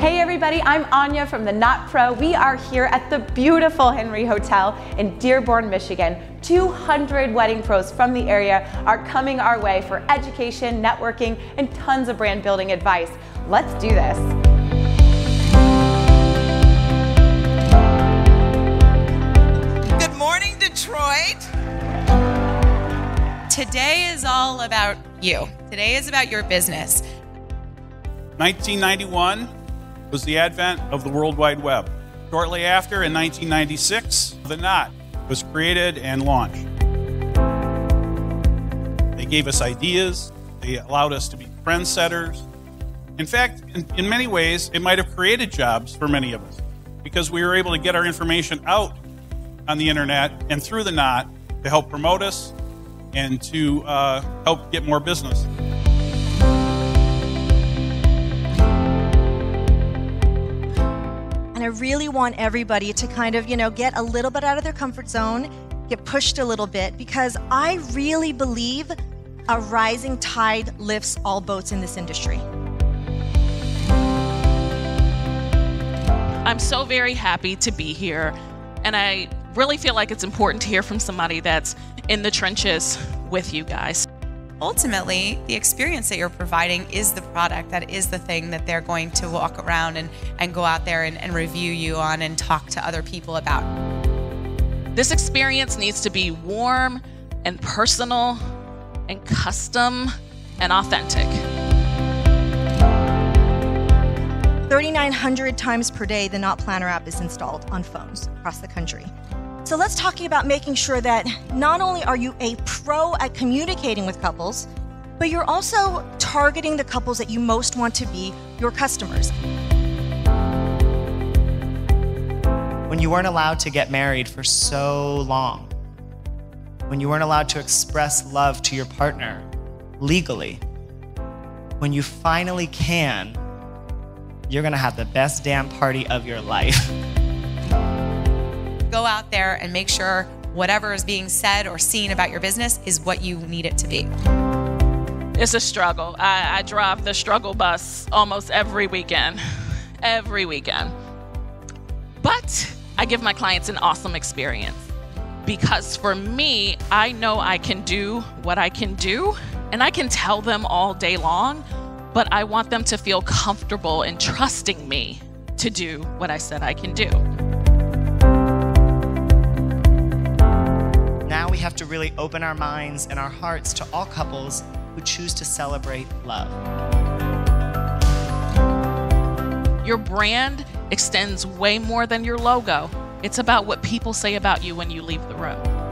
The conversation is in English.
Hey everybody, I'm Anya from the Knot Pro. We are here at the beautiful Henry Hotel in Dearborn, Michigan. 200 wedding pros from the area are coming our way for education, networking, and tons of brand building advice. Let's do this. Good morning, Detroit. Today is all about you. Today is about your business. 1991 was the advent of the World Wide Web. Shortly after, in 1996, the Knot was created and launched. They gave us ideas, they allowed us to be trendsetters. In fact, in, in many ways, it might have created jobs for many of us because we were able to get our information out on the internet and through the Knot to help promote us and to uh, help get more business. Really want everybody to kind of, you know, get a little bit out of their comfort zone, get pushed a little bit, because I really believe a rising tide lifts all boats in this industry. I'm so very happy to be here, and I really feel like it's important to hear from somebody that's in the trenches with you guys. Ultimately, the experience that you're providing is the product. That is the thing that they're going to walk around and, and go out there and, and review you on and talk to other people about. This experience needs to be warm and personal and custom and authentic. 3,900 times per day, the Knot Planner app is installed on phones across the country. So let's talk about making sure that not only are you a pro at communicating with couples, but you're also targeting the couples that you most want to be your customers. When you weren't allowed to get married for so long, when you weren't allowed to express love to your partner legally, when you finally can, you're gonna have the best damn party of your life. Go out there and make sure whatever is being said or seen about your business is what you need it to be. It's a struggle. I, I drive the struggle bus almost every weekend, every weekend. But I give my clients an awesome experience because for me, I know I can do what I can do and I can tell them all day long, but I want them to feel comfortable in trusting me to do what I said I can do. Have to really open our minds and our hearts to all couples who choose to celebrate love. Your brand extends way more than your logo. It's about what people say about you when you leave the room.